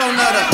off nutter.